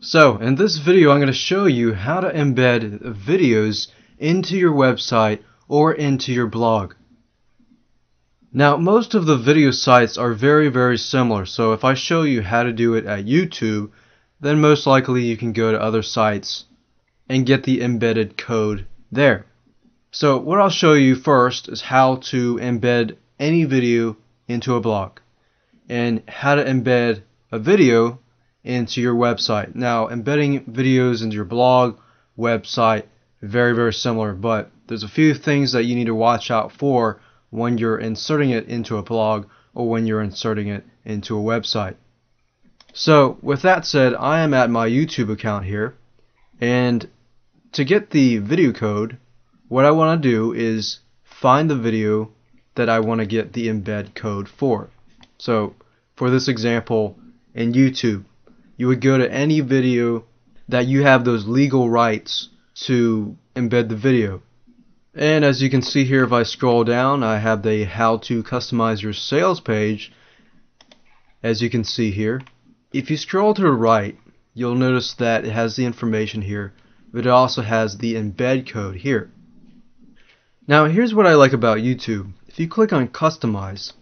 So, in this video I'm going to show you how to embed videos into your website or into your blog. Now, most of the video sites are very, very similar, so if I show you how to do it at YouTube, then most likely you can go to other sites and get the embedded code there. So, what I'll show you first is how to embed any video into a blog and how to embed a video into your website. Now, embedding videos into your blog, website, very, very similar, but there's a few things that you need to watch out for when you're inserting it into a blog or when you're inserting it into a website. So, with that said, I am at my YouTube account here, and to get the video code, what I want to do is find the video that I want to get the embed code for. So, for this example, in YouTube, you would go to any video that you have those legal rights to embed the video. And as you can see here, if I scroll down, I have the how to customize your sales page. As you can see here, if you scroll to the right, you'll notice that it has the information here, but it also has the embed code here. Now here's what I like about YouTube. If you click on customize,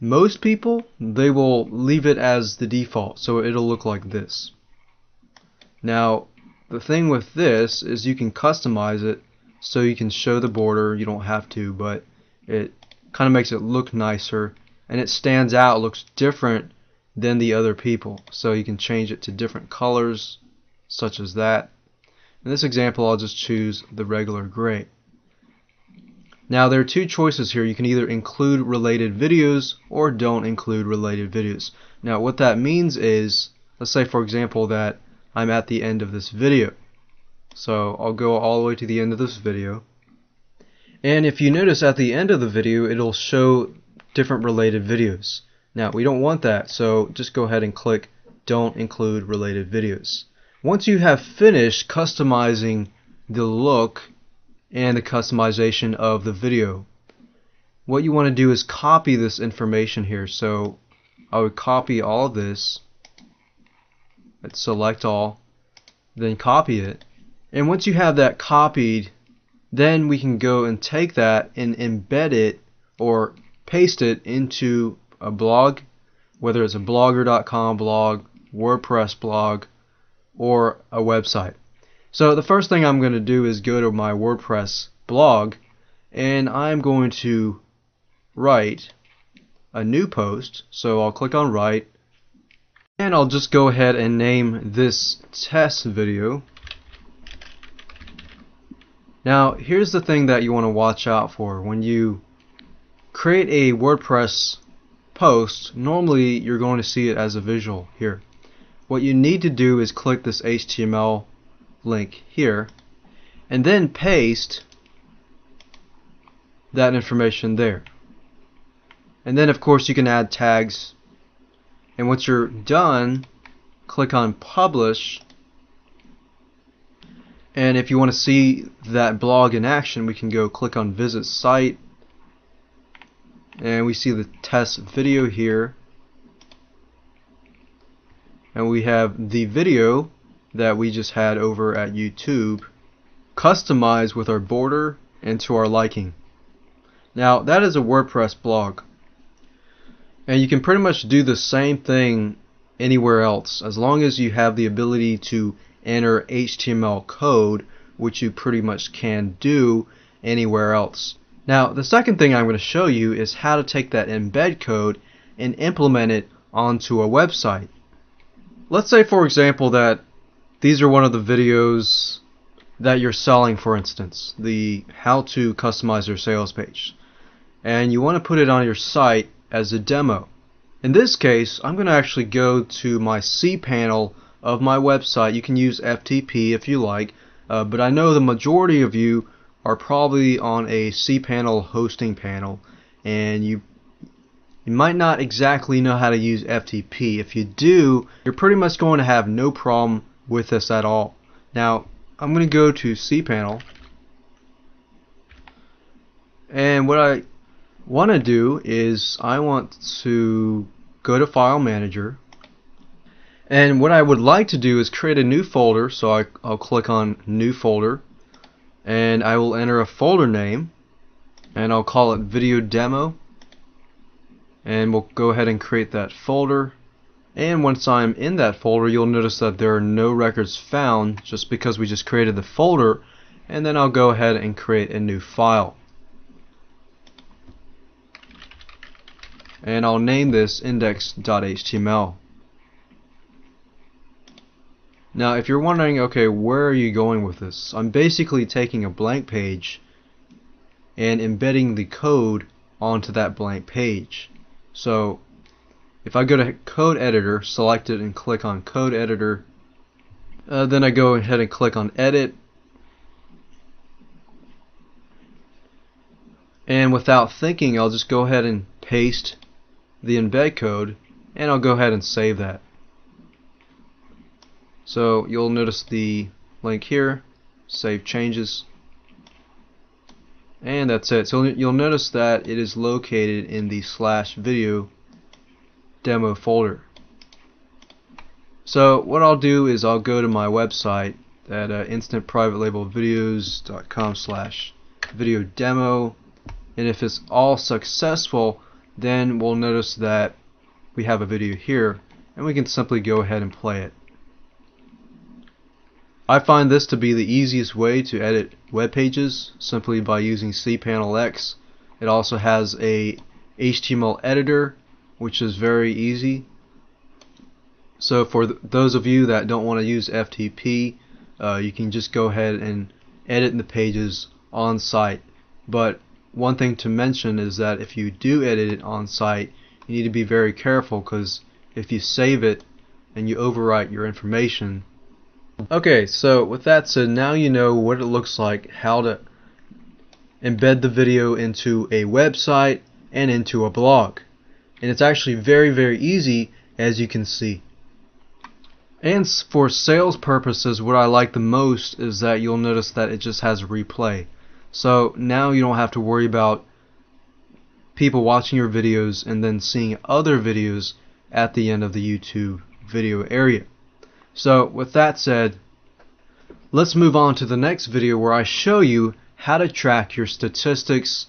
most people, they will leave it as the default, so it'll look like this. Now, the thing with this is you can customize it so you can show the border, you don't have to, but it kind of makes it look nicer and it stands out, looks different than the other people. So you can change it to different colors, such as that. In this example, I'll just choose the regular gray. Now there are two choices here. You can either include related videos or don't include related videos. Now what that means is, let's say for example that I'm at the end of this video. So I'll go all the way to the end of this video. And if you notice at the end of the video it'll show different related videos. Now we don't want that so just go ahead and click don't include related videos. Once you have finished customizing the look and the customization of the video. What you want to do is copy this information here. So I would copy all of this, let's select all, then copy it. And once you have that copied, then we can go and take that and embed it or paste it into a blog, whether it's a blogger.com blog, WordPress blog, or a website. So the first thing I'm going to do is go to my WordPress blog and I'm going to write a new post. So I'll click on write and I'll just go ahead and name this test video. Now here's the thing that you want to watch out for when you create a WordPress post normally you're going to see it as a visual here. What you need to do is click this HTML link here and then paste that information there. And then of course you can add tags. And once you're done click on publish. And if you want to see that blog in action we can go click on visit site. And we see the test video here. And we have the video that we just had over at YouTube customized with our border and to our liking. Now that is a WordPress blog and you can pretty much do the same thing anywhere else as long as you have the ability to enter HTML code which you pretty much can do anywhere else. Now the second thing I'm going to show you is how to take that embed code and implement it onto a website. Let's say for example that these are one of the videos that you're selling for instance the how to customize your sales page. And you want to put it on your site as a demo. In this case I'm going to actually go to my cPanel of my website. You can use FTP if you like uh, but I know the majority of you are probably on a cPanel hosting panel and you you might not exactly know how to use FTP if you do you're pretty much going to have no problem with this at all. Now I'm going to go to cPanel and what I want to do is I want to go to File Manager And what I would like to do is create a new folder. So I, I'll click on New Folder. And I will enter a folder name. And I'll call it Video Demo. And we'll go ahead and create that folder. And once I'm in that folder, you'll notice that there are no records found just because we just created the folder. And then I'll go ahead and create a new file. And I'll name this index.html. Now if you're wondering, okay, where are you going with this? I'm basically taking a blank page and embedding the code onto that blank page. So if I go to code editor, select it and click on code editor, uh, then I go ahead and click on edit and without thinking I'll just go ahead and paste the embed code and I'll go ahead and save that. So you'll notice the link here, save changes, and that's it. So you'll notice that it is located in the slash video demo folder. So what I'll do is I'll go to my website at uh, instantprivatelabelvideos.com slash video demo and if it's all successful then we'll notice that we have a video here and we can simply go ahead and play it. I find this to be the easiest way to edit web pages simply by using cPanel X. It also has a HTML editor which is very easy. So for th those of you that don't want to use FTP uh, you can just go ahead and edit the pages on site but one thing to mention is that if you do edit it on site, you need to be very careful because if you save it and you overwrite your information. Okay, so with that said, now you know what it looks like, how to embed the video into a website and into a blog. And it's actually very, very easy as you can see. And for sales purposes, what I like the most is that you'll notice that it just has replay. So now you don't have to worry about people watching your videos and then seeing other videos at the end of the YouTube video area. So with that said, let's move on to the next video where I show you how to track your statistics